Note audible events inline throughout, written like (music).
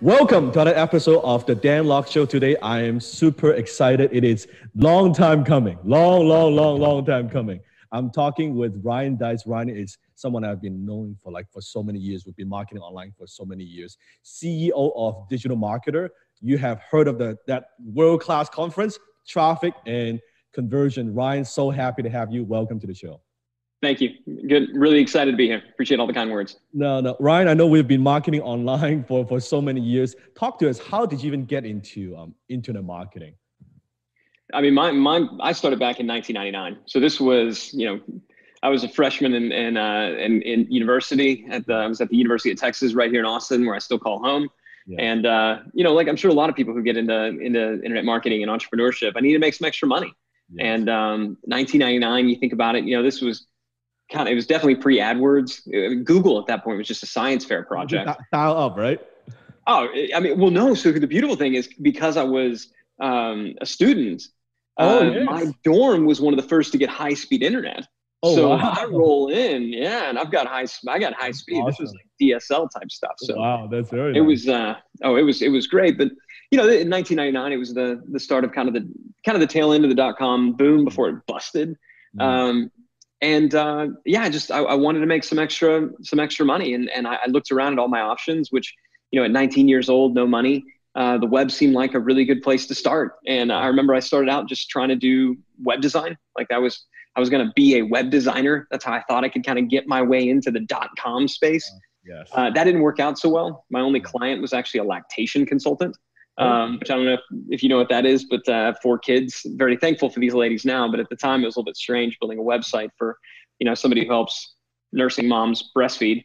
Welcome to another episode of the Dan Lok Show. Today, I am super excited. It is long time coming, long, long, long, long time coming. I'm talking with Ryan Deiss. Ryan is someone I've been knowing for like for so many years. We've been marketing online for so many years. CEO of Digital Marketer. You have heard of the that world class conference, Traffic and Conversion. Ryan, so happy to have you. Welcome to the show. Thank you. Good. Really excited to be here. Appreciate all the kind words. No, no. Ryan, I know we've been marketing online for, for so many years. Talk to us. How did you even get into um, internet marketing? I mean, my, my, I started back in 1999. So this was, you know, I was a freshman in, in, uh, in, in university at the, I was at the University of Texas right here in Austin, where I still call home. Yeah. And, uh, you know, like I'm sure a lot of people who get into, into internet marketing and entrepreneurship, I need to make some extra money. Yes. And um, 1999, you think about it, you know, this was kind of, it was definitely pre AdWords. Google at that point was just a science fair project. Dial up, right? Oh, I mean, well, no. So the beautiful thing is because I was um, a student, oh, uh, yes. my dorm was one of the first to get high speed internet. Oh, so wow. I roll in, yeah, and I've got high, I got high speed. Awesome. This was like DSL type stuff. So wow, that's very. It nice. was, uh, oh, it was, it was great. But you know, in 1999, it was the the start of kind of the kind of the tail end of the dot com boom before it busted. Mm. Um, and uh, yeah, just I, I, wanted to make some extra some extra money, and and I, I, looked around at all my options, which you know at 19 years old, no money, uh, the web seemed like a really good place to start. And I remember I started out just trying to do web design, like that was I was going to be a web designer. That's how I thought I could kind of get my way into the dot com space. Yes. Uh, that didn't work out so well. My only client was actually a lactation consultant. Um, which I don't know if, if, you know what that is, but uh, four kids. Very thankful for these ladies now, but at the time it was a little bit strange building a website for, you know, somebody who helps nursing moms breastfeed.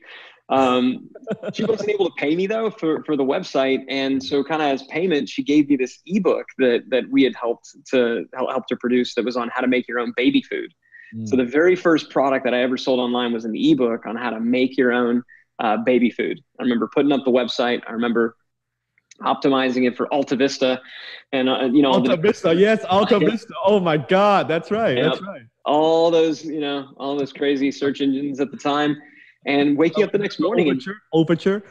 Um, (laughs) she wasn't able to pay me though for, for the website, and so kind of as payment, she gave me this ebook that that we had helped to help to produce that was on how to make your own baby food. Mm. So the very first product that I ever sold online was an ebook on how to make your own uh, baby food. I remember putting up the website. I remember optimizing it for Alta Vista, and uh, you know Alta Vista, yes, Alta Vista. Oh my God, that's right, yep. that's right. All those, you know, all those crazy search engines at the time, and waking up the next morning. Overture. And, Overture.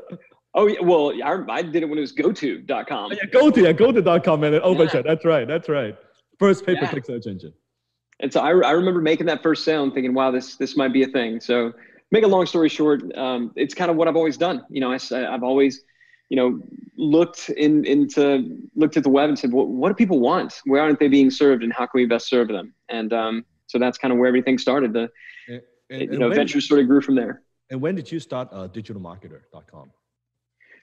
(laughs) oh yeah, well, I, I, did it when it was GoTo.com. Oh, yeah, GoTo, yeah, GoTo.com, and then Overture. Yeah. That's right, that's right. First pay-per-click yeah. search engine. And so I, I remember making that first sale and thinking, wow, this this might be a thing. So make a long story short, um, it's kind of what I've always done. You know, I, I've always you know, looked in, into looked at the web and said, well, what do people want? Where aren't they being served, and how can we best serve them? And um, so that's kind of where everything started. The and, and, you know, ventures sort of grew from there. And when did you start uh, digitalmarketer.com?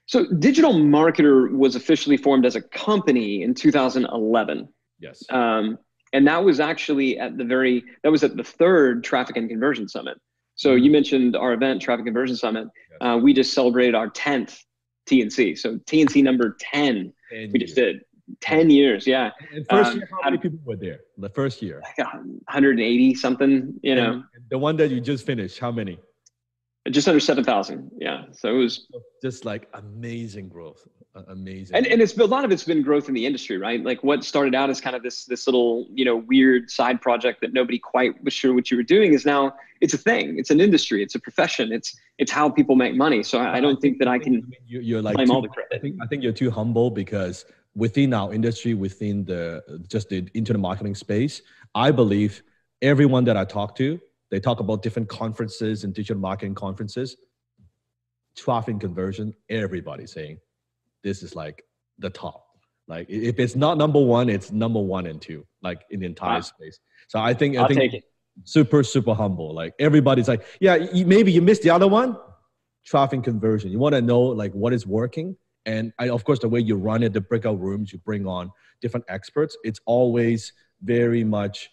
So Digital Marketer was officially formed as a company in 2011. Yes. Um, and that was actually at the very that was at the third Traffic and Conversion Summit. So mm-hmm. you mentioned our event, Traffic Conversion Summit. Yes. Uh, we just celebrated our 10th TNC. So TNC number 10, we just did 10 years. Yeah. And first um, year, how many people were there? The first year? Like 180 something, you know. And the one that you just finished, how many? Just under 7,000. Yeah. So it was just like amazing growth. Amazing. And, and it's a lot of it's been growth in the industry, right? Like what started out as kind of this, this little, you know, weird side project that nobody quite was sure what you were doing is now it's a thing. It's an industry. It's a profession. It's, it's how people make money. So I, I don't think that I can you're like claim too, all the credit. I think, I think you're too humble because within our industry, within the, just the internet marketing space, I believe everyone that I talk to, they talk about different conferences and digital marketing conferences. Traffic and conversion, everybody's saying this is like the top. Like if it's not number one, it's number one and two, like in the entire wow. space. So I think I'll I think super super humble. Like everybody's like, yeah, maybe you missed the other one, traffic conversion. You want to know like what is working, and I, of course the way you run it, the breakout rooms, you bring on different experts. It's always very much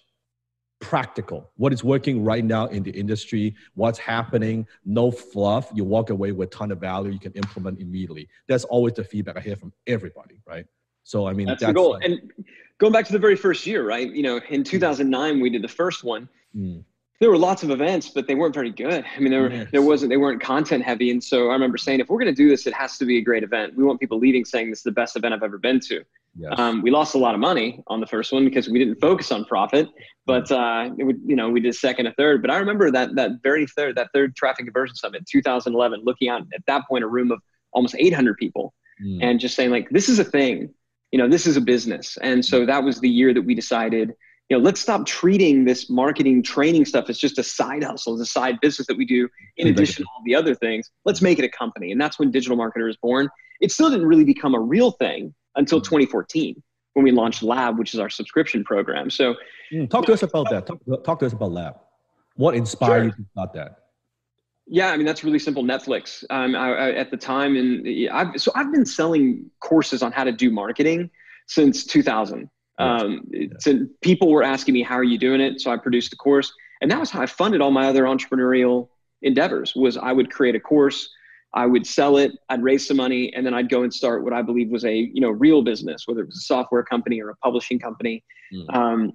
practical. What is working right now in the industry what's happening no fluff. You walk away with a ton of value you can implement immediately. That's always the feedback i hear from everybody right? So i mean that's, that's the goal. like, and going back to the very first year right? You know in 2009 we did the first one. Mm. there were lots of events but they weren't very good. I mean there, were, yes. there wasn't they weren't content heavy. And so i remember saying if we're going to do this it has to be a great event. We want people leaving saying this is the best event i've ever been to Yes. Um, we lost a lot of money on the first one because we didn't focus on profit, but uh, would, you know we did second and third. But I remember that that very third that third traffic conversion summit, 2011, looking out at that point a room of almost 800 people, mm. and just saying like, this is a thing, you know, this is a business. And so that was the year that we decided, you know, let's stop treating this marketing training stuff as just a side hustle, as a side business that we do in addition to all the other things. Let's make it a company. And that's when Digital Marketer is born. It still didn't really become a real thing until mm. 2014 when we launched Lab, which is our subscription program. So, mm, talk to us about that. Talk, talk to us about Lab. What inspired sure. you to start that? Yeah, I mean that's really simple. Netflix. Um, I, I, at the time, and I've so I've been selling courses on how to do marketing since 2000. Um, yeah. so people were asking me, "How are you doing it?" So I produced a course, and that was how I funded all my other entrepreneurial endeavors. Was I would create a course, I would sell it, I'd raise some money, and then I'd go and start what I believe was a you know real business, whether it was a software company or a publishing company. Mm. Um,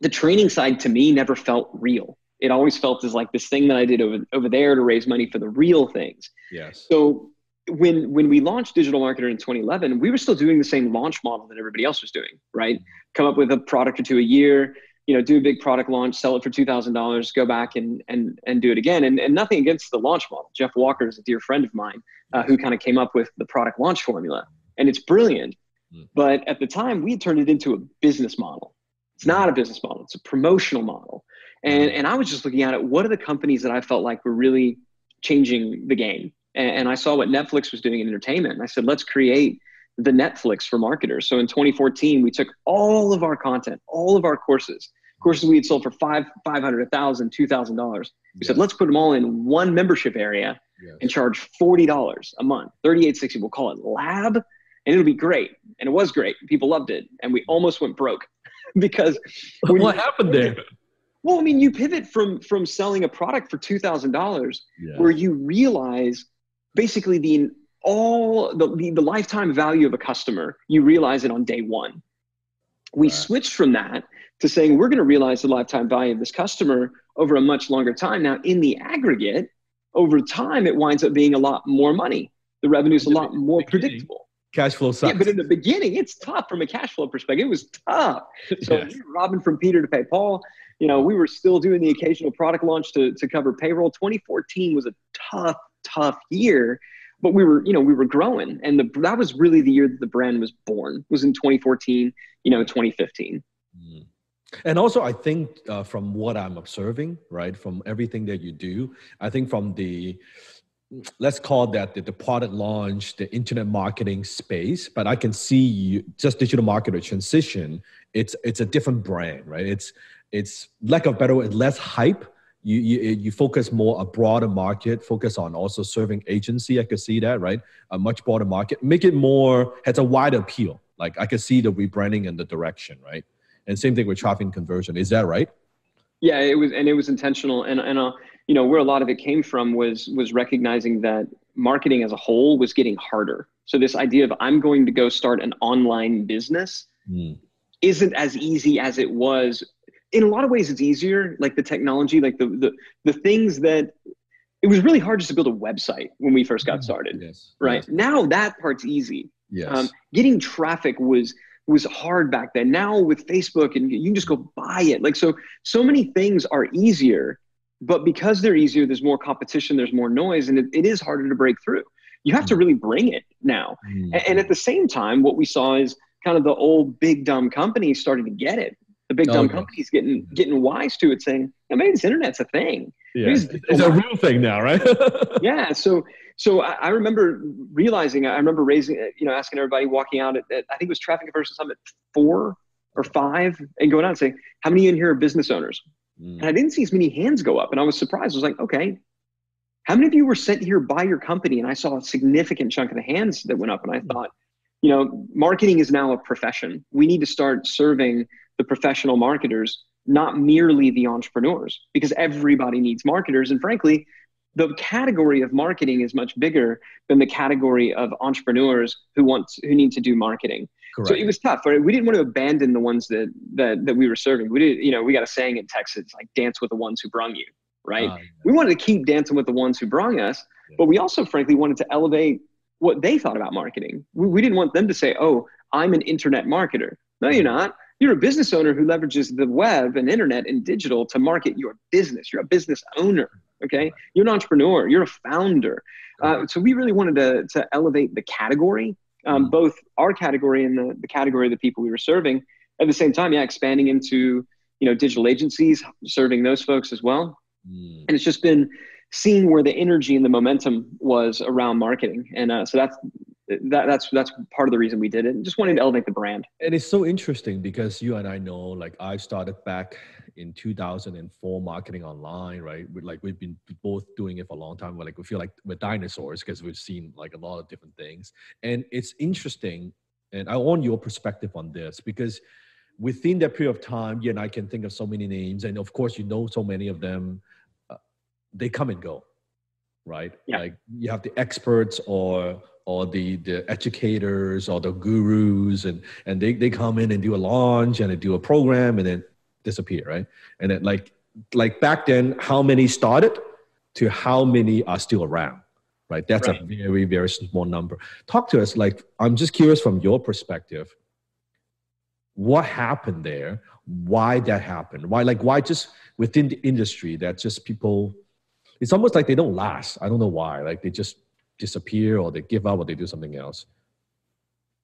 the training side to me never felt real it always felt as like this thing that I did over, over there to raise money for the real things. Yes. So when when we launched Digital Marketer in 2011, we were still doing the same launch model that everybody else was doing, right? Come up with a product or two a year, you know, do a big product launch, sell it for two thousand dollars, go back and and and do it again. And and nothing against the launch model. Jeff Walker is a dear friend of mine uh, who kind of came up with the product launch formula, and it's brilliant. Mm. But at the time, we had turned it into a business model. It's not a business model; it's a promotional model. And, and I was just looking at it. What are the companies that I felt like were really changing the game? And, and I saw what Netflix was doing in entertainment. And I said, let's create the Netflix for marketers. So in 2014, we took all of our content, all of our courses, courses we had sold for five, 500, a thousand, two thousand dollars. We yes. said, let's put them all in one membership area yes. and charge $40 a month, 3860. We'll call it lab and it'll be great. And it was great. People loved it. And we almost went broke (laughs) because (laughs) what happened there? Well, I mean, you pivot from from selling a product for two thousand yeah. dollars, where you realize basically the all the, the, the lifetime value of a customer. You realize it on day one. We right. switched from that to saying we're going to realize the lifetime value of this customer over a much longer time. Now, in the aggregate, over time, it winds up being a lot more money. The revenue is a lot more predictable. Cash flow sucks. Yeah, but in the beginning, it's tough from a cash flow perspective. It was tough. (laughs) So yes. robbing from Peter to pay Paul you know, we were still doing the occasional product launch to, to cover payroll. 2014 was a tough, tough year, but we were, you know, we were growing. And the, that was really the year that the brand was born, was in 2014, you know, 2015. Mm. And also, I think uh, from what I'm observing, right, from everything that you do, I think from the let's call that the, the, product launch, the internet marketing space, but I can see you just digital marketer transition. It's it's a different brand, right? It's it's lack of better word, less hype. You, you, you focus more a broader market, focus on also serving agency. I could see that, right? A much broader market. Make it more, has a wider appeal. Like I could see the rebranding and the direction, right? And same thing with traffic conversion. Is that right? Yeah, it was, and it was intentional. And, and uh, you know, where a lot of it came from was, was recognizing that marketing as a whole was getting harder. So this idea of I'm going to go start an online business mm. isn't as easy as it was in a lot of ways it's easier like the technology like the the, the things that it was really hard just to build a website when we first got mm, started yes. right yes. now that part's easy yes. Um, getting traffic was was hard back then now with facebook and you can just go buy it like so so many things are easier but because they're easier there's more competition there's more noise and it, it is harder to break through you have to mm. really bring it now mm. and, and at the same time what we saw is kind of the old big dumb companies starting to get it the big dumb companies getting getting wise to it, saying, yeah, maybe this internet's a thing. Yeah. It's, it's a real thing now, right? (laughs) yeah. So so I, I, remember realizing, I remember raising, you know, asking everybody walking out at, at I think it was Traffic Conversion Summit four or five, and going out and saying, how many in here are business owners? Mm. And I didn't see as many hands go up, and I was surprised. I was like, okay, how many of you were sent here by your company? And I saw a significant chunk of the hands that went up, and I mm. thought, you know, marketing is now a profession. We need to start serving the professional marketers, not merely the entrepreneurs, because everybody needs marketers. And frankly, the category of marketing is much bigger than the category of entrepreneurs who want who need to do marketing. Correct. So it was tough. Right? We didn't want to abandon the ones that that that we were serving. We did, you know, we got a saying in Texas like "dance with the ones who brung you." Right? Uh, yeah. We wanted to keep dancing with the ones who brung us, yeah. but we also, frankly, wanted to elevate what they thought about marketing. We, we didn't want them to say, "Oh, I'm an internet marketer." No, you're not. You're a business owner who leverages the web and internet and digital to market your business. You're a business owner. Okay. You're an entrepreneur. You're a founder. Uh, so we really wanted to, to elevate the category um, mm. both our category and the, the category of the people we were serving. At the same time, yeah, expanding into you know digital agencies, serving those folks as well. Mm. And it's just been seeing where the energy and the momentum was around marketing, and uh, so that's that, that's that's part of the reason we did it. Just wanting to elevate the brand. And it's so interesting because you and I know, like I started back in 2004 marketing online, right? we like we've been both doing it for a long time. We're like we feel like we're dinosaurs because we've seen like a lot of different things. And it's interesting, and I want your perspective on this because within that period of time, you and I can think of so many names, and of course you know so many of them. Uh, they come and go, right? Yeah. Like you have the experts or or the the educators or the gurus and and they, they come in and do a launch and they do a program and then disappear, right? And then like like back then, how many started to how many are still around, right? That's right. a very very small number. Talk to us. Like I'm just curious from your perspective, what happened there? Why that happened? Why like why just within the industry that just people? It's almost like they don't last. I don't know why. Like they just disappear or they give up or they do something else.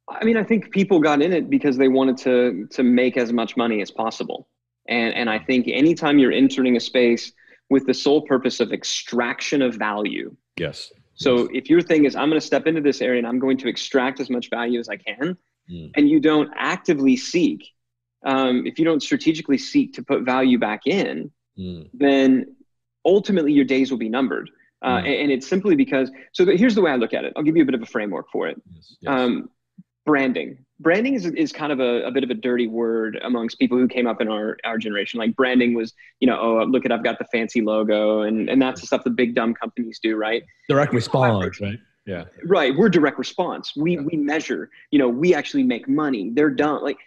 I mean, I think people got in it because they wanted to to make as much money as possible. And, and I think anytime you're entering a space with the sole purpose of extraction of value. Yes. So yes. if your thing is, I'm going to step into this area and I'm going to extract as much value as I can, mm. and you don't actively seek, um, if you don't strategically seek to put value back in, mm. then ultimately your days will be numbered. Uh, mm. and, it's simply because, so the, here's the way I look at it. I'll give you a bit of a framework for it. Yes. Yes. Um, branding branding is, is kind of a, a, bit of a dirty word amongst people who came up in our, our generation. Like branding was, you know, oh, look at, I've got the fancy logo and, and that's the stuff the big dumb companies do, right? Direct response, right? Yeah. Right. We're direct response. We, yeah. we measure, you know, we actually make money. They're done. Like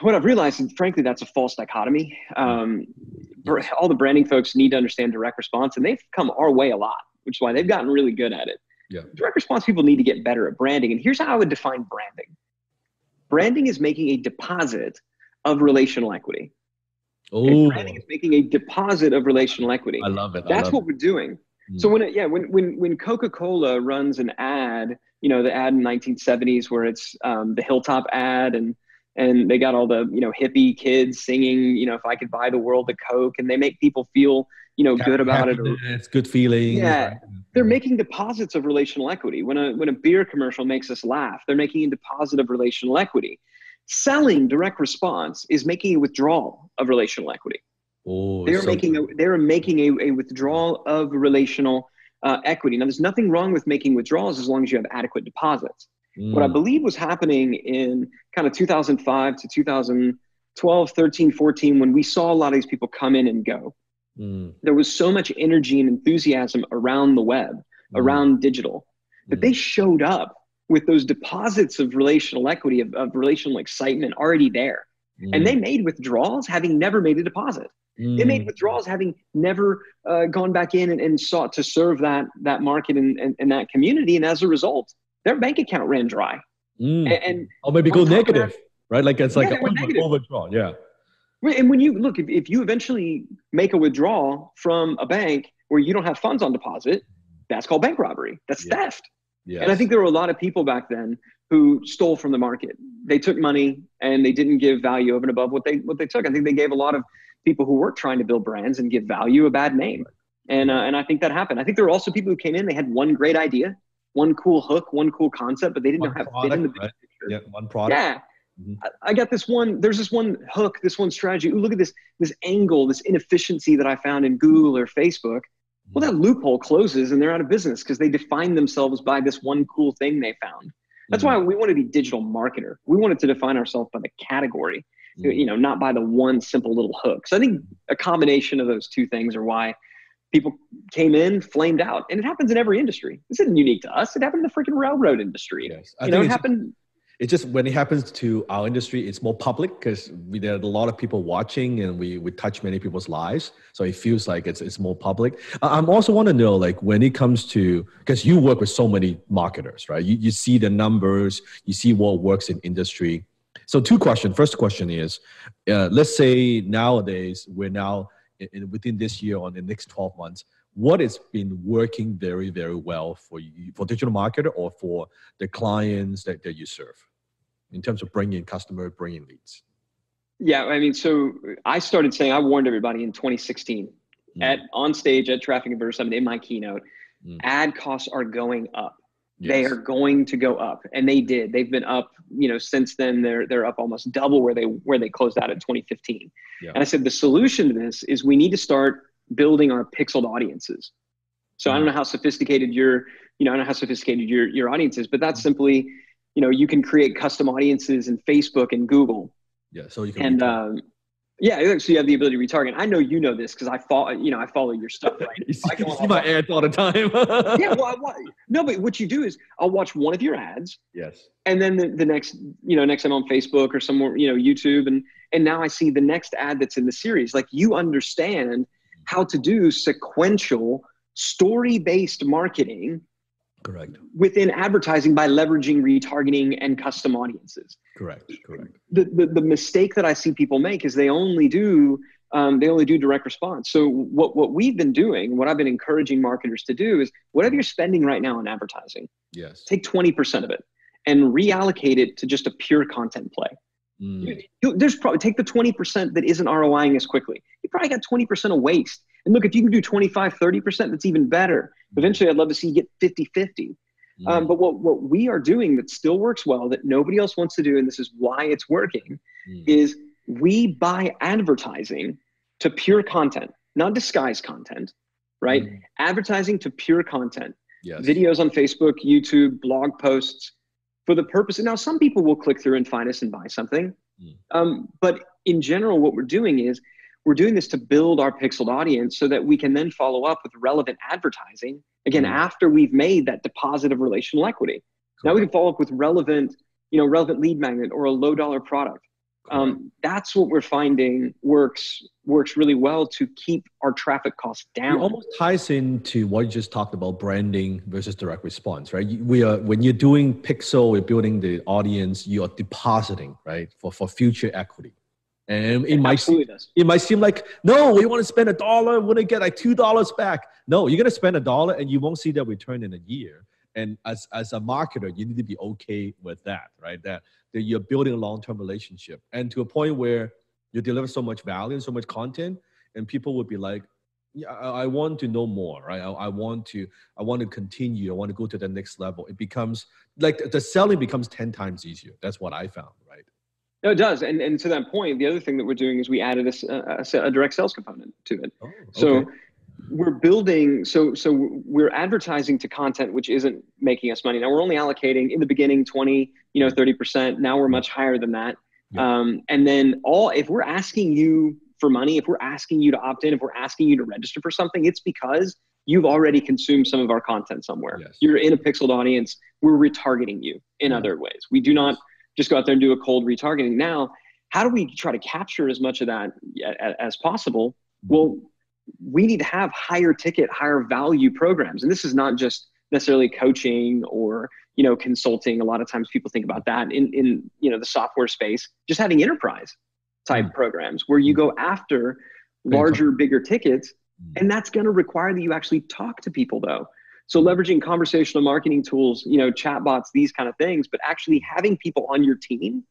what I've realized, and frankly, that's a false dichotomy. Um, all the branding folks need to understand direct response and they've come our way a lot, which is why they've gotten really good at it. Yeah. Direct response people need to get better at branding. And here's how I would define branding branding is making a deposit of relational equity. Oh, branding is making a deposit of relational equity. I love it. That's love what it. we're doing. Mm. So when it, yeah, when when when Coca Cola runs an ad, you know, the ad in 1970s where it's um, the Hilltop ad and and they got all the you know hippie kids singing, you know, if I could buy the world a Coke, and they make people feel you know good about it. It's good feeling. Yeah, they're making deposits of relational equity. When a when a beer commercial makes us laugh, they're making a deposit of relational equity. Selling direct response is making a withdrawal of relational equity. Oh, they're so making a, they're making a, a withdrawal of relational uh, equity. Now, there's nothing wrong with making withdrawals as long as you have adequate deposits. Mm. What I believe was happening in kind of 2005 to 2012, 13, 14, when we saw a lot of these people come in and go, mm. there was so much energy and enthusiasm around the web, mm. around digital, that they mm. showed up with those deposits of relational equity, of, of relational excitement already there. And they mm. made withdrawals having never made a deposit. They made mm. withdrawals having never uh, gone back in and, and, sought to serve that, that market and, and, and that community. And as a result, their bank account ran dry. Mm. And, and or maybe go negative, that, right? Like it's like yeah, an overdraw. Yeah. And when you look, if, if you eventually make a withdrawal from a bank where you don't have funds on deposit, that's called bank robbery. That's yes. theft. Yes. And I think there were a lot of people back then who stole from the market. They took money and they didn't give value over and above what they what they took. I think they gave a lot of people who weren't trying to build brands and give value a bad name. And uh, and I think that happened. I think there were also people who came in. They had one great idea one cool hook, one cool concept, but they didn't one know how to fit in the right? picture. Yeah, one product. Yeah. Mm-hmm. I, I got this one, there's this one hook, this one strategy. Ooh, look at this, this angle, this inefficiency that I found in Google or Facebook. Well, that loophole closes and they're out of business because they define themselves by this one cool thing they found. That's mm-hmm. why we want to be digital marketer. We wanted to define ourselves by the category, mm-hmm. you know, not by the one simple little hook. So I think a combination of those two things are why people came in, flamed out, and it happens in every industry. This isn't unique to us. It happened in the freaking railroad industry. Yes. I you know, it happened. It's just when it happens to our industry, it's more public because there are a lot of people watching, and we we touch many people's lives. So it feels like it's it's more public. I'm also want to know like when it comes to because you work with so many marketers, right? You you see the numbers, you see what works in industry. So two questions. First question is, uh, let's say nowadays we're now in, within this year or the next 12 months what has been working very, very well for you, for digital marketer or for the clients that, that you serve in terms of bringing customer, bringing leads? Yeah, I mean, so I started saying I warned everybody in 2016 mm. at on stage at Traffic Conversion Summit in my keynote. Mm. Ad costs are going up. Yes. They are going to go up, and they did. They've been up, you know, since then. They're they're up almost double where they where they closed out in 2015. Yeah. And I said the solution to this is we need to start building our pixeled audiences. So mm. I don't mm. know how sophisticated your, you know, I don't know how sophisticated your your audience is, but that's mm. simply, you know, you can create custom audiences in Facebook and Google. Yeah. So you can. And um, yeah, so you have the ability to retarget. I know you know this because I follow, you know, I follow your stuff, right? (laughs) you see, you see my ads all the time. (laughs) yeah, well, I, no, but what you do is I'll watch one of your ads. Yes. And then the, the next, you know, next time on Facebook or somewhere, you know, YouTube, and and now I see the next ad that's in the series. Like you understand how to do sequential story-based marketing Correct. Within advertising by leveraging retargeting and custom audiences. Correct. Correct. The, the, the mistake that I see people make is they only do um, they only do direct response. So what what we've been doing, what I've been encouraging marketers to do is whatever you're spending right now on advertising, yes, take 20% of it and reallocate it to just a pure content play. Mm. You, you, there's probably take the 20% that isn't ROIing as quickly. You probably got 20% of waste. And look, if you can do 25, 30%, that's even better. Eventually, I'd love to see you get 50 50. Mm. Um, but what, what we are doing that still works well, that nobody else wants to do, and this is why it's working, mm. is we buy advertising to pure content, not disguised content, right? Mm. Advertising to pure content. Yes. Videos on Facebook, YouTube, blog posts for the purpose. Now, some people will click through and find us and buy something. Mm. Um, but in general, what we're doing is we're doing this to build our pixeled audience so that we can then follow up with relevant advertising again mm-hmm. after we've made that deposit of relational equity cool. now we can follow up with relevant you know relevant lead magnet or a low dollar product cool. um, that's what we're finding works works really well to keep our traffic costs down it almost ties into what you just talked about branding versus direct response right we are when you're doing pixel you're building the audience you're depositing right for for future equity and it, it might seem, it might seem like no, we want to spend a dollar, we want to get like two dollars back. No, you're gonna spend a dollar and you won't see that return in a year. And as as a marketer, you need to be okay with that, right? That that you're building a long-term relationship and to a point where you deliver so much value and so much content, and people would be like, yeah, I, I want to know more, right? I, I, want to, I want to continue. I want to go to the next level. It becomes like the selling becomes ten times easier. That's what I found, right? No, it does. And, and to that point, the other thing that we're doing is we added a, a, a direct sales component to it. Oh, okay. So we're building, so, so we're advertising to content which isn't making us money. Now we're only allocating in the beginning 20, you know, 30%. Now we're much higher than that. Yeah. Um, and then all, if we're asking you for money, if we're asking you to opt in, if we're asking you to register for something, it's because you've already consumed some of our content somewhere. Yes. You're in a pixeled audience. We're retargeting you in yeah. other ways. We do not just go out there and do a cold retargeting. Now, how do we try to capture as much of that as possible? Well, we need to have higher ticket, higher value programs. And this is not just necessarily coaching or you know consulting a lot of times people think about that in in you know the software space just having enterprise type mm. programs where you go after larger bigger tickets mm. and that's going to require that you actually talk to people though so leveraging conversational marketing tools, you know, chatbots, these kind of things, but actually having people on your team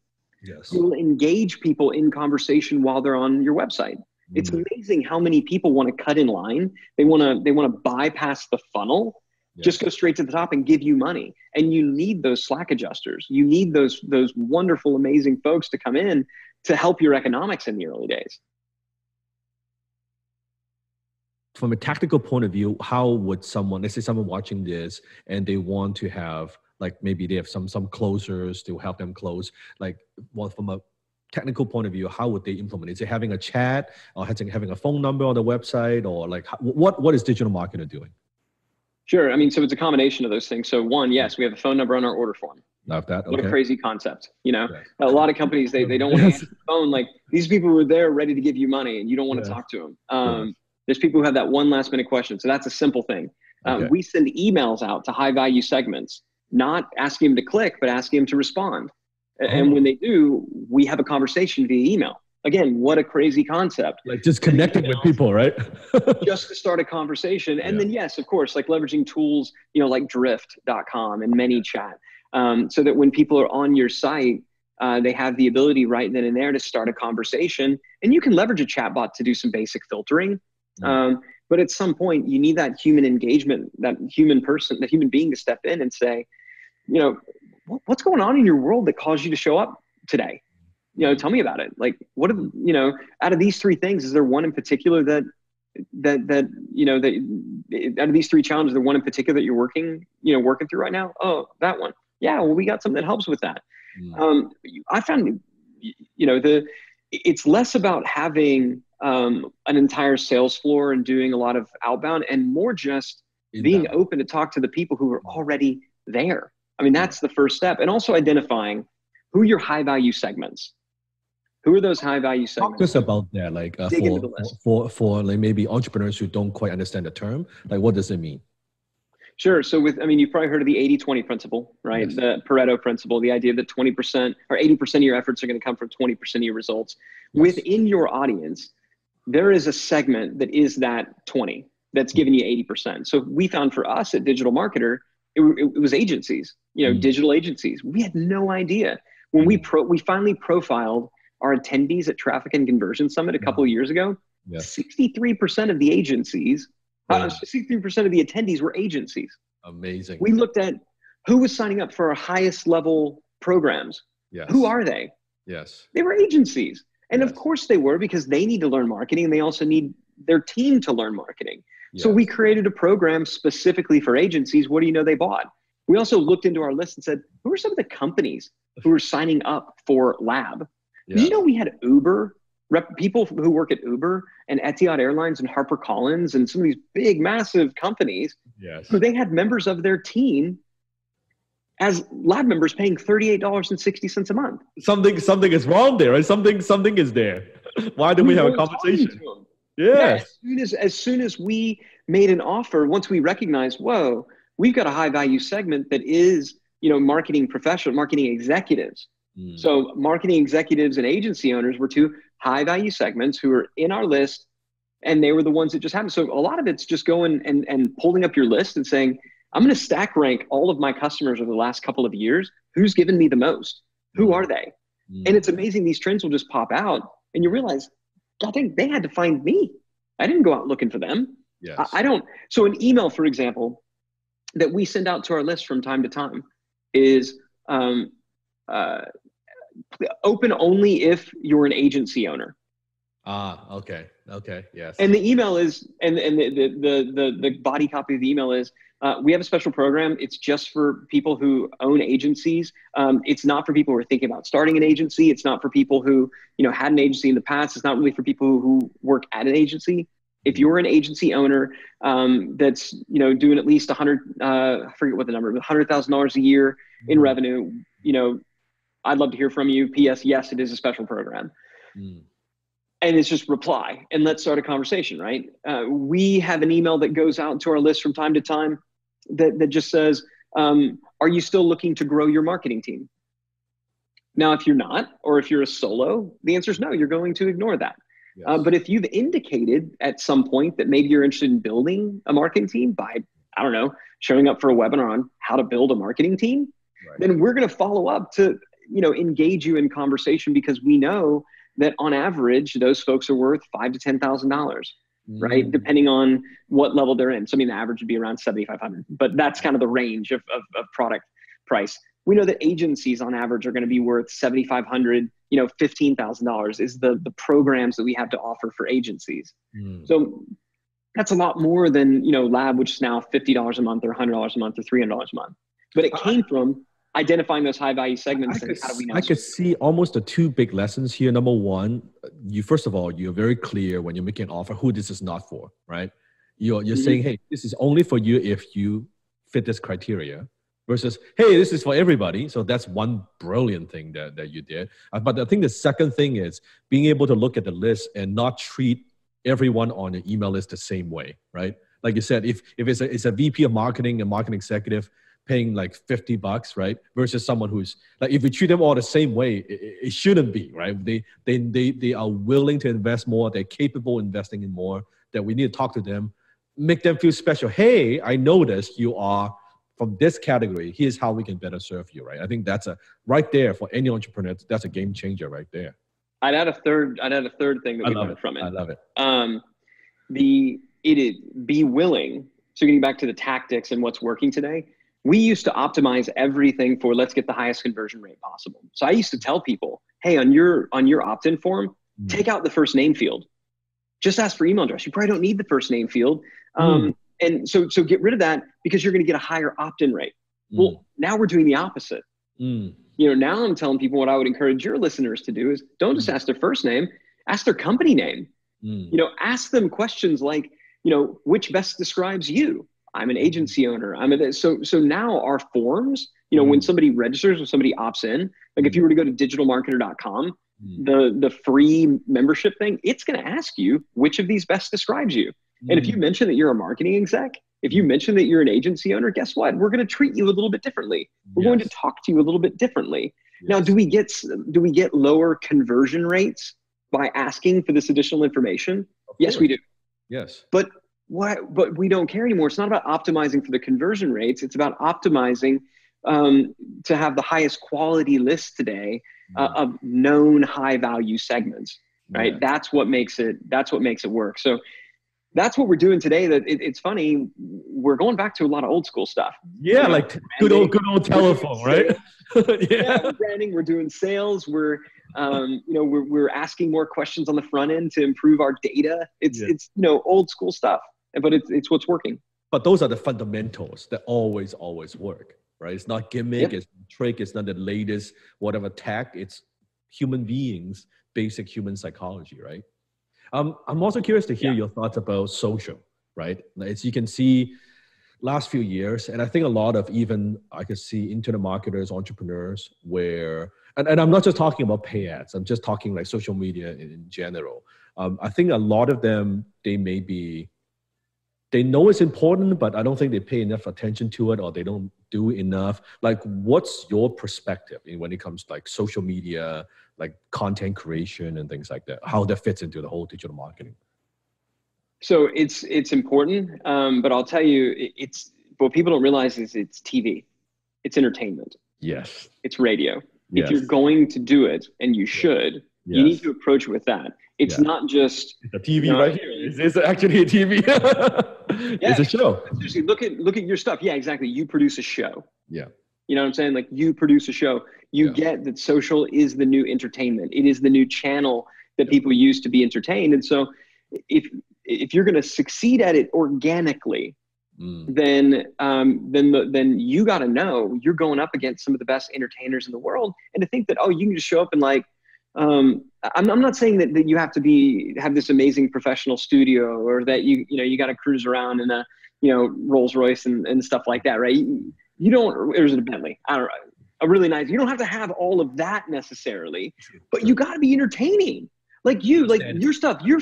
yes. who will engage people in conversation while they're on your website. Mm-hmm. It's amazing how many people want to cut in line. They want to they want to bypass the funnel, yes. just go straight to the top and give you money. And you need those Slack adjusters. You need those those wonderful, amazing folks to come in to help your economics in the early days from a tactical point of view, how would someone, let's say someone watching this and they want to have like maybe they have some some closers to help them close, like well from a technical point of view, how would they implement? Is it having a chat or having having a phone number on the website or like what what is digital marketer doing? Sure. I mean, so it's a combination of those things. So one, yes, we have a phone number on our order form. Love that. Okay. What a crazy concept. You know, yes. a lot of companies they, they don't want to (laughs) answer the phone. Like these people were there ready to give you money and you don't want yes. to talk to them. Um. There's people who have that one last minute question. So that's a simple thing. Uh, we send emails out to high value segments, not asking them to click, but asking them to respond. Oh. And when they do, we have a conversation via email. again, what a crazy concept. Like just connecting with people, right? (laughs) just to start a conversation. And yeah. then, yes, of course, like leveraging tools, you know, like drift.com and ManyChat. Um, so that when people are on your site, uh, they have the ability right then and there to start a conversation. And you can leverage a chatbot to do some basic filtering. Um, but at some point, you need that human engagement, that human person, that human being to step in and say, you know, what's going on in your world that caused you to show up today? You know, tell me about it. Like, what are you know, out of these three things, is there one in particular that that that you know that out of these three challenges, the one in particular that you're working, you know, working through right now? Oh, that one. Yeah, well, we got something that helps with that. Mm. Um, I found, you know, the it's less about having um, an entire sales floor and doing a lot of outbound, and more just being open to talk to the people who are already there. I mean, that's the first step, and also identifying who your high value segments. Who are those high value segments? Talk us about that, like uh, for, for for like maybe entrepreneurs who don't quite understand the term. Like, what does it mean? Sure. So with, I mean, you've probably heard of the 80-20 principle, right? Yes. The Pareto principle, the idea that 20% or 80% of your efforts are going to come from 20% of your results. Yes. Within your audience, there is a segment that is that 20 that's giving you 80%. So we found for us at Digital Marketer, it, it was agencies, you know, mm. digital agencies. We had no idea. When we pro, we finally profiled our attendees at Traffic and Conversion Summit a couple of years ago, yes. 63% of the agencies uh, 63% of the attendees were agencies. Amazing. We looked at who was signing up for our highest level programs. Yes. Who are they? Yes. They were agencies. And yes. of course they were because they need to learn marketing and they also need their team to learn marketing. Yes. So we created a program specifically for agencies. What do you know they bought? We also looked into our list and said, who are some of the companies who are signing up for Lab? Yeah. Did you know we had Uber rep, people who work at Uber and Etihad Airlines and HarperCollins and some of these big, massive companies. Yes. So they had members of their team as lab members paying $38.60 a month. Something something is wrong there, right? Something something is there. (laughs) Why do we, we have a conversation? Yes. Yeah. As soon as as soon as we made an offer, once we recognized, whoa, we've got a high value segment that is, you know, marketing professional, marketing executives. Mm. So marketing executives and agency owners were two high value segments who are in our list and they were the ones that just happened. So a lot of it's just going and, and pulling up your list and saying, I'm going to stack rank all of my customers over the last couple of years. Who's given me the most? Who are they? Mm. And it's amazing. These trends will just pop out and you realize, God dang, they had to find me. I didn't go out looking for them. Yes. I, I don't. So an email, for example, that we send out to our list from time to time is um, uh, open only if you're an agency owner. Ah, okay, okay, yes. And the email is, and and the the the the body copy of the email is, uh, we have a special program. It's just for people who own agencies. Um, it's not for people who are thinking about starting an agency. It's not for people who you know had an agency in the past. It's not really for people who, who work at an agency. If you're an agency owner um, that's you know doing at least a hundred, uh, I forget what the number, hundred thousand dollars a year in mm-hmm. revenue, you know, I'd love to hear from you. P.S. Yes, it is a special program. Mm. And it's just reply and let's start a conversation, right? Uh, we have an email that goes out to our list from time to time that, that just says, um, Are you still looking to grow your marketing team? Now, if you're not, or if you're a solo, the answer is no, you're going to ignore that. Yes. Uh, but if you've indicated at some point that maybe you're interested in building a marketing team by, I don't know, showing up for a webinar on how to build a marketing team, right. then we're going to follow up to you know engage you in conversation because we know that on average those folks are worth five to ten thousand dollars mm. right depending on what level they're in. So i mean the average would be around 7500 but that's kind of the range of, of, of product price. We know that agencies on average are going to be worth 7500 you know $15000 is the the programs that we have to offer for agencies. Mm. so that's a lot more than you know lab which is now $50 a month or $100 a month or $300 a month. But it came from identifying those high value segments I could, how do we know? I could see almost the two big lessons here. Number one, you first of all, you're very clear when you're making an offer who this is not for, right? You're you're mm-hmm. saying, hey, this is only for you if you fit this criteria. Versus, hey, this is for everybody. So that's one brilliant thing that, that you did. Uh, but I think the second thing is being able to look at the list and not treat everyone on your email list the same way, right? Like you said, if if it's a it's a VP of marketing, a marketing executive, paying like 50 bucks, right? Versus someone who's like, if we treat them all the same way, it, it shouldn't be, right? They, they, they, they are willing to invest more. They're capable of investing in more that we need to talk to them, make them feel special. Hey, I noticed you are from this category. Here's how we can better serve you, right? I think that's a right there for any entrepreneur. That's a game changer right there. I'd add a third. I'd add a third thing that we learned it. from it. I love it. Um, the it is be willing. So getting back to the tactics and what's working today, we used to optimize everything for let's get the highest conversion rate possible. So I used to tell people, hey, on your on your opt-in form, mm. take out the first name field. Just ask for email address. You probably don't need the first name field. Um, mm. And so so get rid of that because you're going to get a higher opt-in rate. Mm. Well, now we're doing the opposite. Mm. You know, now I'm telling people what I would encourage your listeners to do is don't just mm. ask their first name, ask their company name. You know, ask them questions like, you know, which best describes you? I'm an agency owner. I'm a so so now our forms, you know, mm. when somebody registers or somebody opts in, like if you were to go to digitalmarketer.com, mm. the the free membership thing, it's going to ask you which of these best describes you. Mm. And if you mm. mention that you're a marketing exec, if you mention that you're an agency owner, guess what? We're going to treat you a little bit differently. We're yes. going to talk to you a little bit differently. Yes. Now, do we get do we get lower conversion rates by asking for this additional information? Yes, we do. Yes. But what? But we don't care anymore. It's not about optimizing for the conversion rates. It's about optimizing um, to have the highest quality list today uh, mm. of known high value segments. Right. Yeah. That's what makes it. That's what makes it work. So that's what we're doing today. That it, it's funny. We're going back to a lot of old school stuff. Yeah, you know, like good old good old telephone, right? (laughs) yeah, yeah we're branding. We're doing sales. We're um, you know we're we're asking more questions on the front end to improve our data. It's yeah. it's you know old school stuff, but it's it's what's working. But those are the fundamentals that always always work, right? It's not gimmick. It's trick. It's not the latest whatever tech. It's human beings, basic human psychology, right? Um, I'm also curious to hear yeah. your thoughts about social, right? As you can see, last few years, and I think a lot of even I could see internet marketers, entrepreneurs, where and, and I'm not just talking about pay ads. I'm just talking like social media in, in general. Um, I think a lot of them they may be they know it's important, but I don't think they pay enough attention to it or they don't do enough. Like, what's your perspective when it comes to like social media, like content creation and things like that? How that fits into the whole digital marketing? So it's it's important, um, but I'll tell you, it's what people don't realize is it's TV, it's entertainment. Yes. It's radio. Yes. If you're going to do it, and you should, yes. you need to approach it with that. It's yeah. not just a TV you know, right here. It's, it's actually a TV. (laughs) yeah, it's a show. Seriously, look at look at your stuff. Yeah, exactly. You produce a show. Yeah. You know what I'm saying? Like you produce a show. You yeah. get that social is the new entertainment. It is the new channel that yeah. people use to be entertained. And so if if you're going to succeed at it organically, mm. then um, then the, then you got to know you're going up against some of the best entertainers in the world, and to think that oh you can just show up and like um, I'm, I'm not saying that, that you have to be have this amazing professional studio or that you you know you got to cruise around in a you know Rolls Royce and, and stuff like that, right? You, you don't. There's a Bentley. I don't know. A really nice. You don't have to have all of that necessarily, but you got to be entertaining. Like you, like your stuff. You're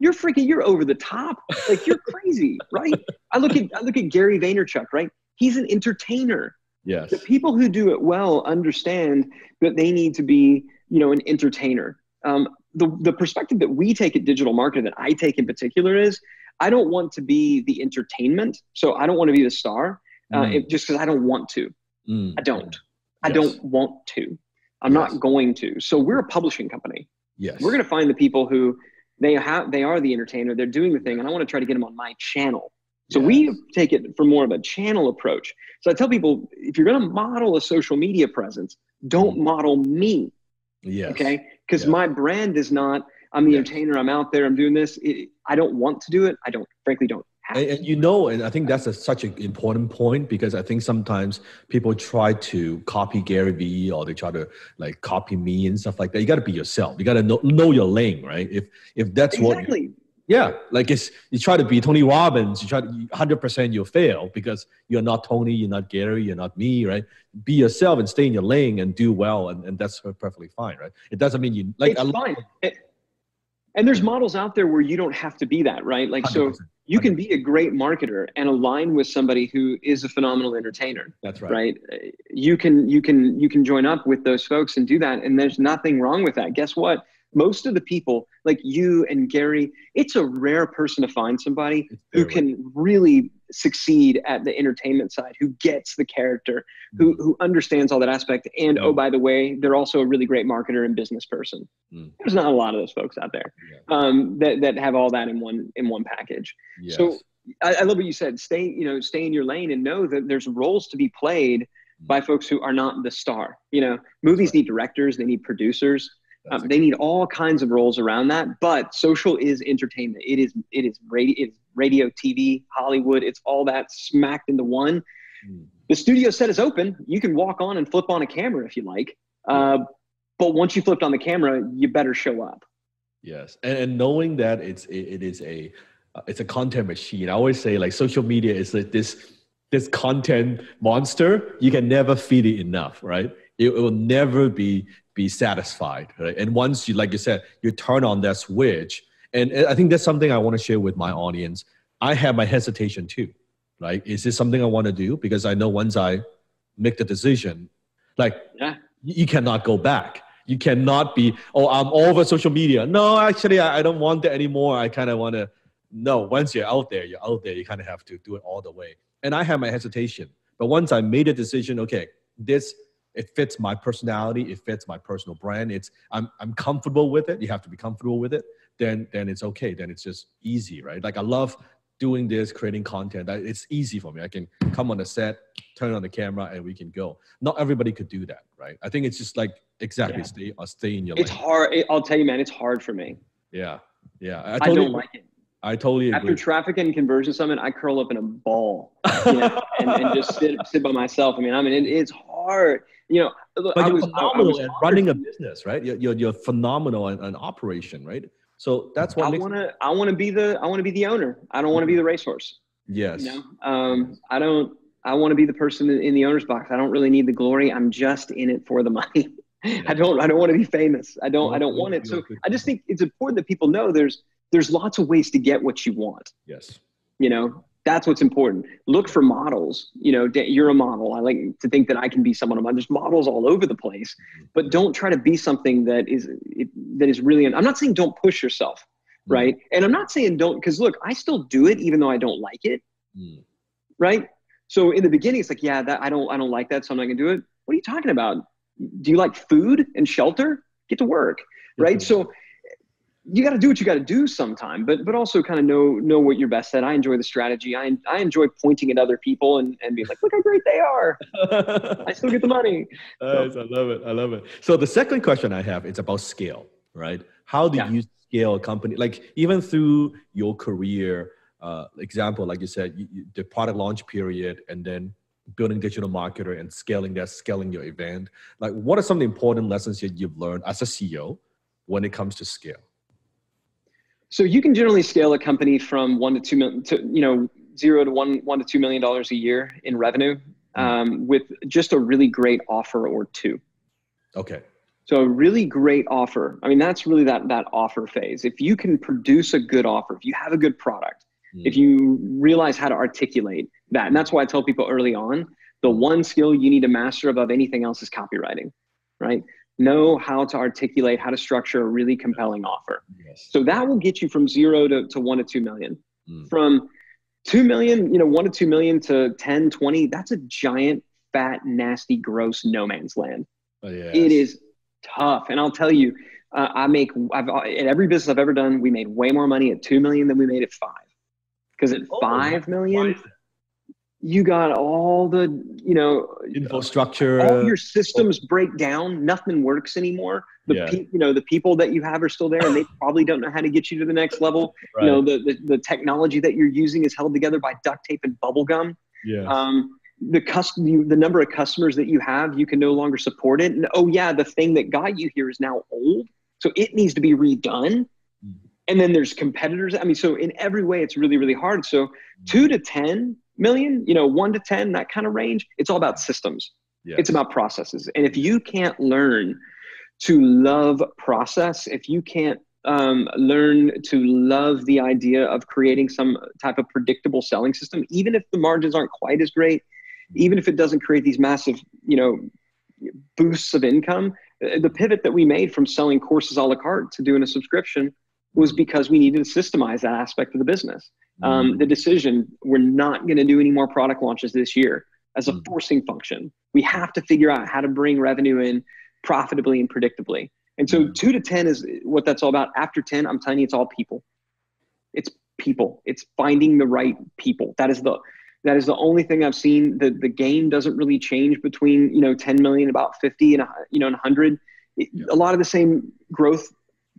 you're freaking. You're over the top. Like you're crazy, right? I look at I look at Gary Vaynerchuk, right? He's an entertainer. Yes. The people who do it well understand that they need to be you know, an entertainer. Um, the, the perspective that we take at digital marketing that I take in particular is I don't want to be the entertainment. So I don't want to be the star uh, mm. it, just because I don't want to. Mm. I don't. Yes. I don't want to. I'm yes. not going to. So we're a publishing company. Yes. We're going to find the people who they have, they are the entertainer. They're doing the thing. And I want to try to get them on my channel. So yes. we take it from more of a channel approach. So I tell people, if you're going to model a social media presence, don't mm. model me. Yes. Okay. Because my brand is not, I'm the yes. entertainer, I'm out there, I'm doing this. It, I don't want to do it. I don't, frankly, don't and, and, you know, and I think that's a, such an important point because I think sometimes people try to copy Gary Vee or they try to like copy me and stuff like that. You got to be yourself. You got to know, know your lane, right? If if that's exactly. what yeah, like it's you try to be Tony Robbins, you try to hundred percent you'll fail because you're not Tony, you're not Gary, you're not me, right? Be yourself and stay in your lane and do well, and, and that's perfectly fine, right? It doesn't mean you like it's fine. It, And there's models out there where you don't have to be that, right? Like, 100%. so you can be a great marketer and align with somebody who is a phenomenal entertainer. That's right. Right. You can, you can, you can join up with those folks and do that. And there's nothing wrong with that. Guess what? Most of the people like you and Gary, it's a rare person to find somebody who can really succeed at the entertainment side, who gets the character, who, mm. who understands all that aspect. And oh, by the way, they're also a really great marketer and business person. Mm. There's not a lot of those folks out there um, that, that have all that in one in one package. Yes. So I, I, love what you said. Stay, you know, stay in your lane and know that there's roles to be played mm. by folks who are not the star. You know, movies right. need directors, they need producers. Um, they need all kinds of roles around that, but social is entertainment. It is it is radio, it's radio, TV, Hollywood. It's all that smacked into one. Mm. The studio set is open. You can walk on and flip on a camera if you like, uh, but once you flipped on the camera, you better show up. Yes, and, and knowing that it's it, it is a uh, it's a content machine. I always say like social media is like this this content monster. You can never feed it enough, right? It, it will never be be satisfied, right? And once you, like you said, you turn on that switch, and I think that's something I want to share with my audience. I have my hesitation too, right? Is this something I want to do? Because I know once I make the decision, like yeah. you cannot go back. You cannot be, oh, I'm over social media. No, actually, I, I don't want that anymore. I kind of want to. No, once you're out there, you're out there. You kind of have to do it all the way. And I have my hesitation, but once I made a decision, okay, this it fits my personality. It fits my personal brand. It's i'm, I'm comfortable with it. You have to be comfortable with it. Then then it's okay. Then it's just easy right? Like i love doing this creating content. It's easy for me. I can come on the set turn on the camera and we can go. Not everybody could do that right? I think it's just like exactly yeah. stay or uh, stay in your it's lane. hard. I'll tell you man it's hard for me. Yeah. Yeah. I, totally, I don't like it. I totally agree. After traffic and conversion summit, I curl up in a ball you know, and, and, just sit, sit by myself. I mean, I mean, it, it's hard you know, but I you're was, phenomenal at running a business, right? You're, you're, you're phenomenal in an operation, right? So that's what I want to. I want to be the. I want to be the owner. I don't want to be the racehorse. Yes. You know? um, I don't. I want to be the person in the owner's box. I don't really need the glory. I'm just in it for the money. (laughs) Yeah. I don't. I don't want to be famous. I don't. I don't want it. So I just think it's important that people know there's there's lots of ways to get what you want. Yes. You know, that's what's important. Look for models. You know, you're a model. I like to think that I can be someone. There's models all over the place, but don't try to be something that is that is really. I'm not saying don't push yourself, mm. right? And I'm not saying don't because look, I still do it even though I don't like it, mm. right? So in the beginning, it's like, yeah, that I don't I don't like that, so I'm not gonna do it. What are you talking about? Do you like food and shelter? Get to work, right? Mm-hmm. So you got to do what you got to do sometime, but but also kind of know know what you're best at. I enjoy the strategy. I I enjoy pointing at other people and, and being like, look how great they are. (laughs) I still get the money. Nice. So. I love it. I love it. So the second question I have is about scale, right? How do yeah. you scale a company? Like even through your career, uh, example, like you said, you, you, the product launch period, and then building digital marketer and scaling that, scaling your event. Like, what are some of the important lessons that you've learned as a CEO when it comes to scale? So you can generally scale a company from one to two million to you know zero to one one to two million dollars a year in revenue hmm. um, with just a really great offer or two. Okay. So a really great offer. I mean, that's really that that offer phase. If you can produce a good offer, if you have a good product, mm. if you realize how to articulate that, and that's why I tell people early on, the one skill you need to master above anything else is copywriting, right? Know how to articulate, how to structure a really compelling offer. Yes. So that will get you from zero to, to one to 2 million. Mm. From 2 million, you know, one to 2 million to 10, 20, that's a giant, fat, nasty, gross no man's land. Oh, yes. It is tough. And I'll tell you, uh, I make, I've, at every business I've ever done, we made way more money at 2 million than we made at five. Because at oh, five million, you got all the you know infrastructure. all your systems break down. Nothing works anymore. The yeah. pe- you know the people that you have are still there and they (laughs) probably don't know how to get you to the next level. Right. you know the, the, the technology that you're using is held together by duct tape and bubble gum. Yeah um, the custom the number of customers that you have you can no longer support it. And oh yeah the thing that got you here is now old. So it needs to be redone. Mm. and then there's competitors. I mean so in every way it's really really hard. So mm. 2 to 10 million, you know, one to 10, that kind of range, it's all about systems. It's about processes. And if you can't learn to love process, if you can't um, learn to love the idea of creating some type of predictable selling system, even if the margins aren't quite as great, even if it doesn't create these massive, you know, boosts of income. Uh, the pivot that we made from selling courses a la carte to doing a subscription was because we needed to systemize that aspect of the business. Um, the decision we're not going to do any more product launches this year as a forcing function. We have to figure out how to bring revenue in profitably and predictably. And so mm. two to 10 is what that's all about. After 10, I'm telling you, it's all people. It's people. It's finding the right people. That is the, that is the only thing I've seen. The, the game doesn't really change between, you know, 10 million, about 50 and, you know, and 100. yeah. A lot of the same growth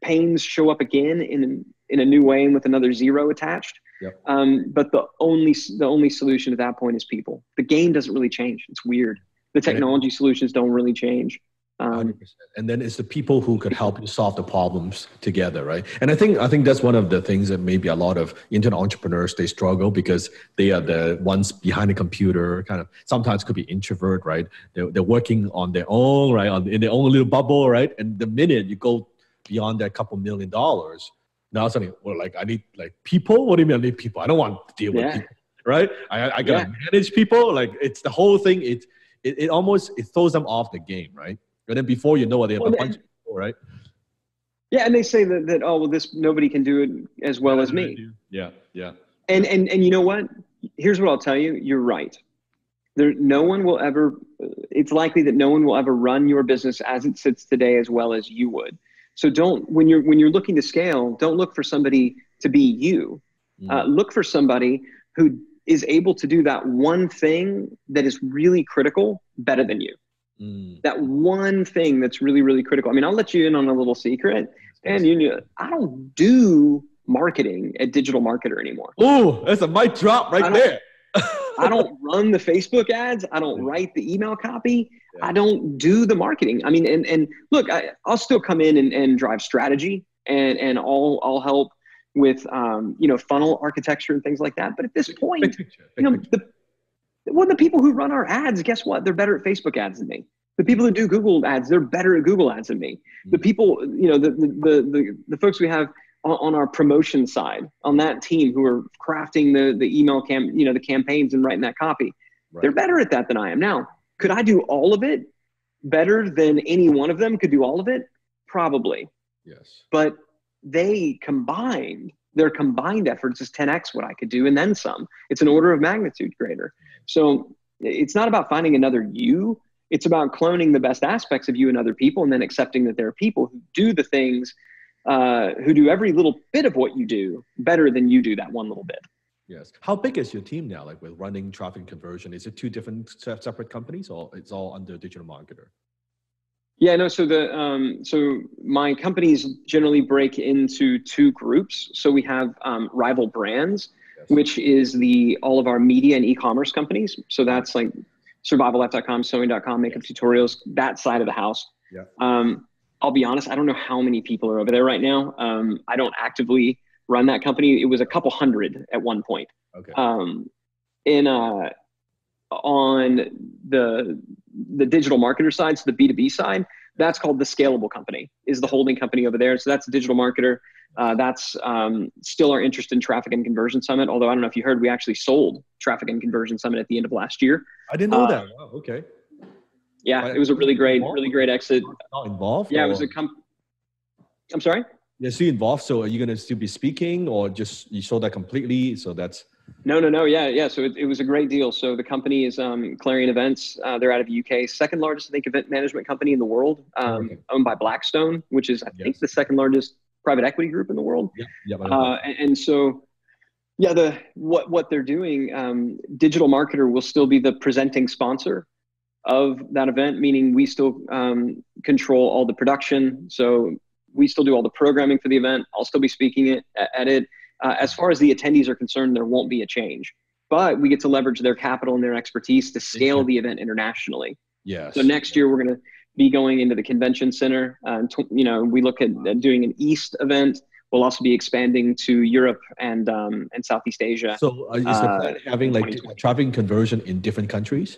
pains show up again in, in a new way and with another zero attached. Yep. Um, but the only, the only solution at that point is people. The game doesn't really change. It's weird. The technology solutions don't really change. Um, and then it's the people who could help you solve the problems together, right? And I think I think that's one of the things that maybe a lot of internet entrepreneurs they struggle because they are the ones behind the computer, kind of sometimes could be introvert, right? They're, they're working on their own, right, on, in their own little bubble, right? And the minute you go beyond that couple million dollars, now suddenly, well, like I need like people. What do you mean I need people? I don't want to deal yeah. with people, right? I, I gotta yeah. manage people. Like it's the whole thing. It, it it almost it throws them off the game, right? And then before you know it, they have well, a bunch of people, right? Yeah, and they say that, that oh well, this nobody can do it as well as me. Yeah, yeah. And and and you know what? Here's what I'll tell you. You're right. There, no one will ever. It's likely that no one will ever run your business as it sits today as well as you would. So don't when you're when you're looking to scale, don't look for somebody to be you. Mm. Uh, look for somebody who is able to do that one thing that is really critical better than you. Mm. That one thing that's really, really critical. I mean, I'll let you in on a little secret. And you know, I don't do marketing at Digital Marketer anymore. Oh, that's a mic drop right there. I don't (laughs) run the Facebook ads. I don't write the email copy. Yeah. I don't do the marketing. I mean, and and look, I, will still come in and, and drive strategy and and I'll I'll help with um, you know funnel architecture and things like that. But at this point, big picture, big you know, picture. the well, the people who run our ads, guess what? They're better at Facebook ads than me. The people who do Google ads, they're better at Google ads than me. The mm-hmm. people, you know, the the the, the folks we have on, on our promotion side, on that team who are crafting the the email cam, you know, the campaigns and writing that copy, right. they're better at that than I am. Now, could I do all of it better than any one of them could do all of it? Probably. Yes. But they combined their combined efforts is 10x what I could do and then some. It's an order of magnitude greater. So it's not about finding another you. It's about cloning the best aspects of you and other people and then accepting that there are people who do the things, uh, who do every little bit of what you do better than you do that one little bit. Yes. How big is your team now, like with running traffic conversion? Is it two different separate companies or it's all under digital marketer? Yeah, no. So the um, so my companies generally break into two groups. So we have um, rival brands, yes. which is the all of our media and e-commerce companies. So that's like survivallife.com, sewing.com, makeup yes. tutorials, that side of the house. Yeah. Um, I'll be honest, I don't know how many people are over there right now. Um, I don't actively run that company. It was a couple hundred at one point. Okay. Um, in uh, on the the digital marketer side, so the B2B side, that's called the scalable company, is the holding company over there. So that's a digital marketer. Uh, that's um, still our interest in Traffic and Conversion Summit. Although I don't know if you heard, we actually sold Traffic and Conversion Summit at the end of last year. I didn't know uh, that. Wow, okay. Yeah, it was a really great, really great exit. Not involved? Yeah, or? it was a comp. I'm sorry. Yeah, so you involved. So are you going to still be speaking, or just you sold that completely? So that's no, no, no. Yeah, yeah. So it, it was a great deal. So the company is um, Clarion Events. Uh, they're out of the UK, second largest, I think, event management company in the world, um, okay. owned by Blackstone, which is, I yes. think, the second largest private equity group in the world. Yeah, yeah. Uh, and, and, so, yeah, the what what they're doing, um, Digital Marketer will still be the presenting sponsor of that event, meaning we still um, control all the production. So we still do all the programming for the event. I'll still be speaking it at, at it uh, as far as the attendees are concerned, there won't be a change. But we get to leverage their capital and their expertise to scale the event internationally. Yes. So next year we're going to be going into the convention center. Uh, you know, we look at doing an East event. We'll also be expanding to Europe and um, and Southeast Asia. So uh, is uh, having like traffic conversion in different countries?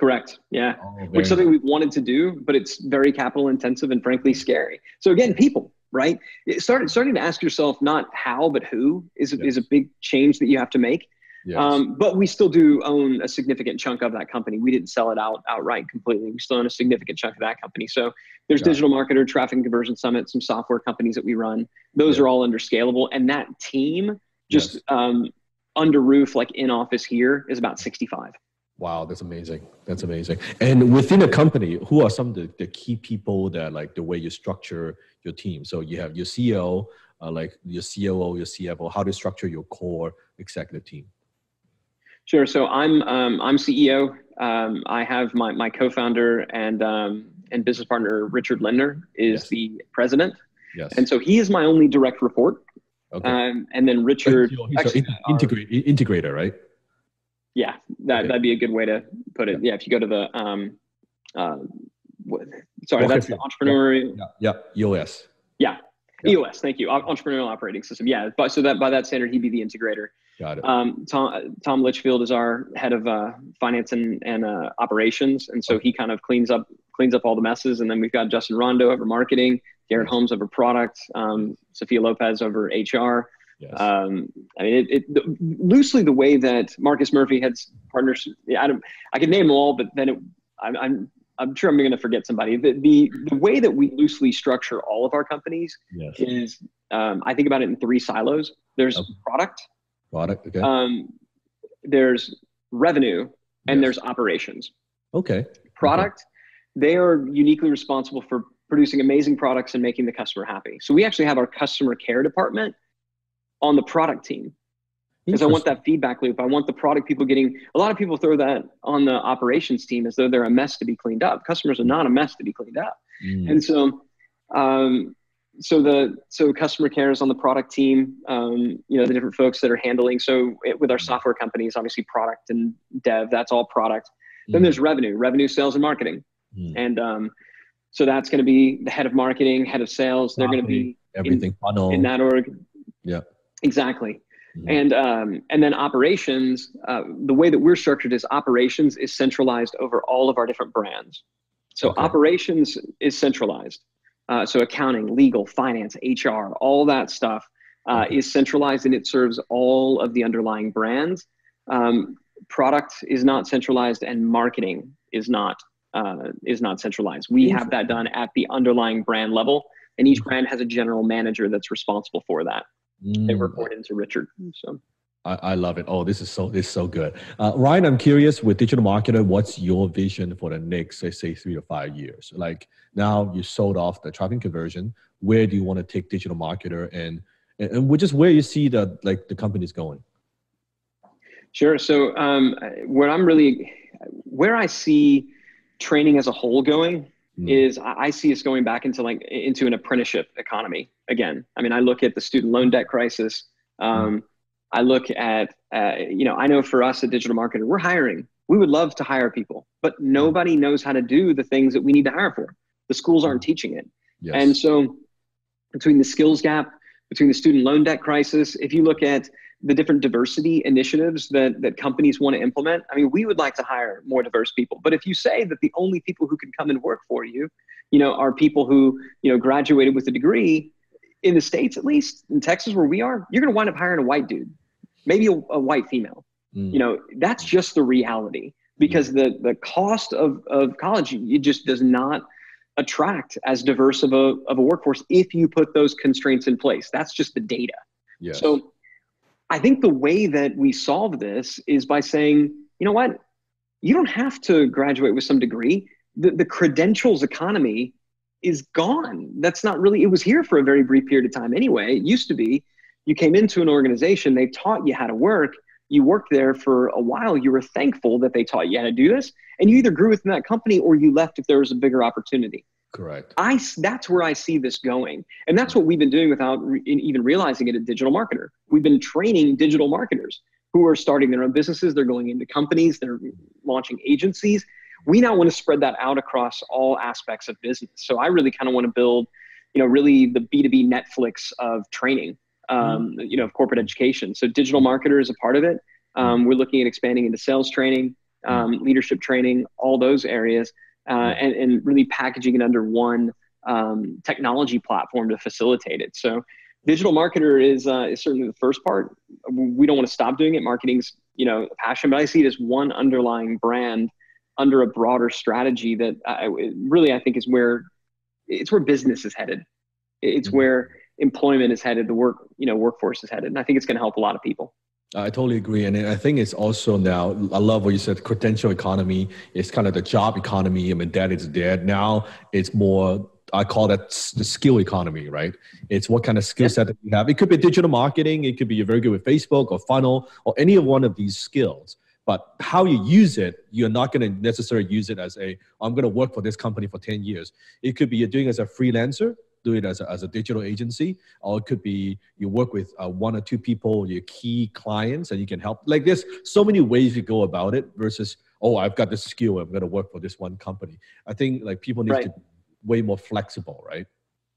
Correct. Yeah. Oh, Which is something we've wanted to do, but it's very capital intensive and frankly scary. So again, people, right? It started starting to ask yourself not how but who is yes. is a big change that you have to make. Yes. Um, but we still do own a significant chunk of that company. We didn't sell it out outright completely. We still own a significant chunk of that company. So there's Digital Marketer, Traffic and Conversion Summit, some software companies that we run. Those yeah. are all under scalable, and that team just yes. um, under roof, like in office here, is about 65. Wow, that's amazing. That's amazing. And within a company, who are some of the, the key people that like the way you structure your team? So you have your CEO, uh, like your COO, your CFO, how to structure your core executive team. Sure. So I'm um, I'm CEO. Um, I have my, my co-founder and um, and business partner Richard Lindner is yes. the president. Yes. And so he is my only direct report. Okay. Um, and then Richard, he's an integrate, integrator, right? Yeah, that, okay. that'd be a good way to put it. Yeah, if you go to the, um, uh, what, sorry, Walk that's the entrepreneur. Yeah, yeah, EOS. Yeah, yeah. EOS. Thank you. Entrepreneurial Operating System. Yeah, but so that by that standard, he'd be the integrator. Got it. Um, Tom Tom Litchfield is our head of uh, finance and, and uh, operations, and so he kind of cleans up cleans up all the messes. And then we've got Justin Rondeau over marketing, Garrett Holmes over product, um, Sophia Lopez over HR. Yes. Um, I mean, it, it loosely the way that Marcus Murphy had partners. I don't. I could name them all, but then it, I'm, I'm I'm sure I'm going to forget somebody. The, the, the way that we loosely structure all of our companies yes. is um, I think about it in three silos. There's okay. product. Product. Okay. Um, there's revenue and yes. there's operations. Okay. Product. Okay. They are uniquely responsible for producing amazing products and making the customer happy. So we actually have our customer care department on the product team because I want that feedback loop. I want the product people getting. A lot of people throw that on the operations team as though they're a mess to be cleaned up. Customers are not a mess to be cleaned up, mm. and so, um, so the so customer care is on the product team. Um, you know the different folks that are handling. So it, with our software companies, obviously product and dev, that's all product. Mm. Then there's revenue, revenue, sales, and marketing, mm. and um, so that's going to be the head of marketing, head of sales. They're going to be everything in, funnel in that org. Yeah, exactly. Mm-hmm. And um, and then operations, uh, the way that we're structured is operations is centralized over all of our different brands. So okay. operations is centralized. Uh, so accounting, legal, finance, HR, all that stuff uh, okay. is centralized and it serves all of the underlying brands. Um, product is not centralized and marketing is not uh, is not centralized. We have that done at the underlying brand level, and each brand has a general manager that's responsible for that. Mm. They report into Richard. So. I, I, love it. Oh, this is so this is so good. Uh, Ryan, I'm curious with digital marketer, what's your vision for the next, let's say, three to five years? Like now you sold off the traffic conversion. Where do you want to take digital marketer and and, and just where you see the like the company's going? Sure. So um, where I'm really where I see training as a whole going mm. is I see us going back into like into an apprenticeship economy again. I mean, I look at the student loan debt crisis. Um, mm. I look at uh, you know I know for us at digital marketer we're hiring. We would love to hire people, but hmm. nobody knows how to do the things that we need to hire for. The schools aren't hmm. teaching it, yes. and so between the skills gap, between the student loan debt crisis, if you look at the different diversity initiatives that, that companies want to implement. I mean, we would like to hire more diverse people. But if you say that the only people who can come and work for you, you know, are people who, you know, graduated with a degree in the States, at least in Texas where we are, you're going to wind up hiring a white dude, maybe a, a white female. Mm. You know, that's just the reality because mm. the, the cost of, of college, it just does not attract as diverse of a, of a workforce if you put those constraints in place. That's just the data. Yes. So I think the way that we solve this is by saying, you know what? You don't have to graduate with some degree. The, the credentials economy is gone. That's not really, it was here for a very brief period of time anyway. It used to be you came into an organization, they taught you how to work. You worked there for a while. You were thankful that they taught you how to do this. And you either grew within that company or you left if there was a bigger opportunity. Correct. I that's where I see this going, and that's what we've been doing without re- even realizing it. A digital marketer. We've been training digital marketers who are starting their own businesses. They're going into companies. They're launching agencies. We now want to spread that out across all aspects of business. So I really kind of want to build, you know, really the B two B Netflix of training. Um, mm-hmm. You know, of corporate education. So digital marketer is a part of it. Um, we're looking at expanding into sales training, um, leadership training, all those areas uh, and, and really packaging it under one um, technology platform to facilitate it. So digital marketer is uh, is certainly the first part. We don't want to stop doing it. Marketing's you know a passion, but I see it as one underlying brand under a broader strategy that I, really I think is where it's where business is headed. It's mm-hmm. where employment is headed. The work you know workforce is headed, and I think it's going to help a lot of people. I totally agree. And I think it's also now, I love what you said, credential economy is kind of the job economy. I mean, that is dead. Now it's more I call that the skill economy, right? It's what kind of skill set that you have. It could be digital marketing, it could be you're very good with Facebook or funnel or any of one of these skills. But how you use it, you're not going to necessarily use it as a, I'm going to work for this company for 10 years. It could be you're doing it as a freelancer, do it as a, as a digital agency, or it could be you work with uh, one or two people, your key clients, and you can help. Like there's so many ways you go about it versus, oh, I've got this skill, I'm going to work for this one company. I think like people need right. to be way more flexible, right?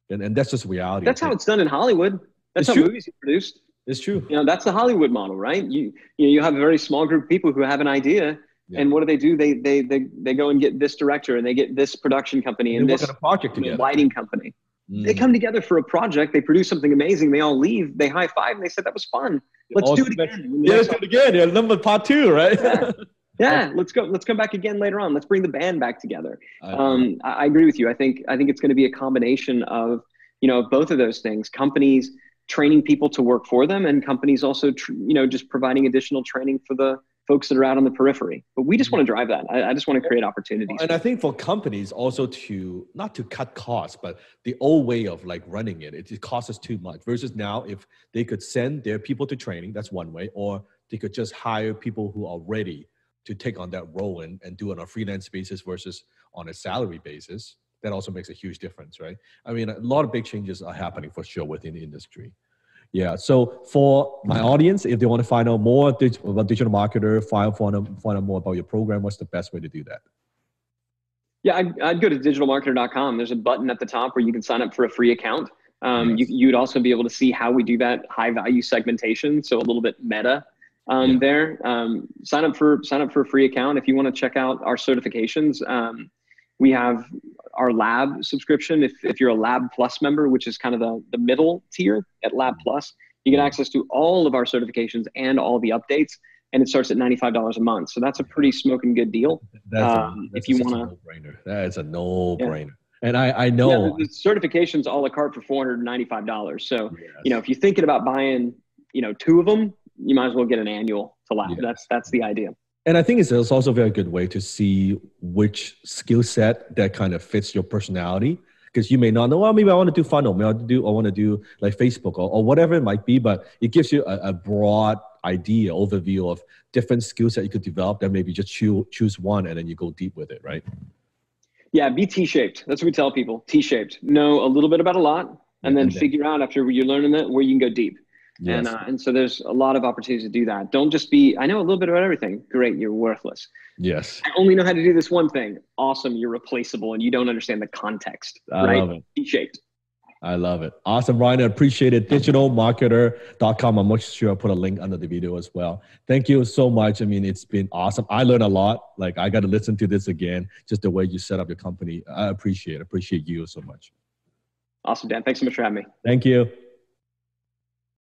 And, and that's just reality. That's how it's done in Hollywood. That's it's how true. movies are produced. It's true. You know, that's the Hollywood model, right? You you know, you have a very small group of people who have an idea, yeah. and what do they do? They they they they go and get this director, and they get this production company, and this project together. lighting company. Mm. They come together for a project. They produce something amazing. They all leave. They high five, and they said that was fun. Let's do it again. Yeah, let's do it again. Yeah, number part two, right? Yeah. (laughs) yeah let's go let's come back again later on let's bring the band back together um, I, I, agree with you i think i think it's going to be a combination of you know both of those things companies training people to work for them and companies also tr- you know just providing additional training for the folks that are out on the periphery but we just mm-hmm. want to drive that i, I just want to create opportunities and i think for companies also to not to cut costs but the old way of like running it it, it costs us too much versus now if they could send their people to training that's one way or they could just hire people who are ready to take on that role and, and do it on a freelance basis versus on a salary basis, that also makes a huge difference, right? I mean, a lot of big changes are happening for sure within the industry. Yeah. So for my audience, if they want to find out more about digital marketer, find, find, out, find out more about your program, what's the best way to do that? Yeah, I'd, I'd go to digitalmarketer.com. There's a button at the top where you can sign up for a free account. Um, yes. you, you'd also be able to see how we do that high value segmentation. So a little bit meta um, yeah. there. Um, sign up for sign up for a free account if you want to check out our certifications. We have our lab subscription. If, if you're a lab plus member, which is kind of the, the middle tier at lab plus, you get access to all of our certifications and all the updates. And it starts at $95 a month. So that's a pretty smoking good deal. That's a, um, that's if you want to, no-brainer. That is a no brainer. Yeah. And I, I know yeah, the, the certifications a la carte for $495. So, yes. you know, if you're thinking about buying, you know, two of them, you might as well get an annual to lab. Yeah. That's that's the idea. And I think it's also a very good way to see which skill set that kind of fits your personality. Because you may not know, well, maybe I want to do funnel, maybe I want to do, I want to do like Facebook or, or whatever it might be, but it gives you a, a broad idea, overview of different skills that you could develop. That maybe just choose choose one and then you go deep with it, right? Yeah, be T-shaped. That's what we tell people. T-shaped. Know a little bit about a lot, and, and then, then figure out after you're learning that where you can go deep. Yes. And, uh, and so there's a lot of opportunities to do that. Don't just be, I know a little bit about everything. Great, you're worthless. Yes. I only know how to do this one thing. Awesome, you're replaceable and you don't understand the context. I right? love it. T-shaped. I love it. Awesome, Ryan. I appreciate it. Digitalmarketer.com. I'm sure I'll put a link under the video as well. Thank you so much. I mean, it's been awesome. I learned a lot. Like I got to listen to this again, just the way you set up your company. I appreciate it. Appreciate you so much. Awesome, Dan. Thanks so much for having me. Thank you.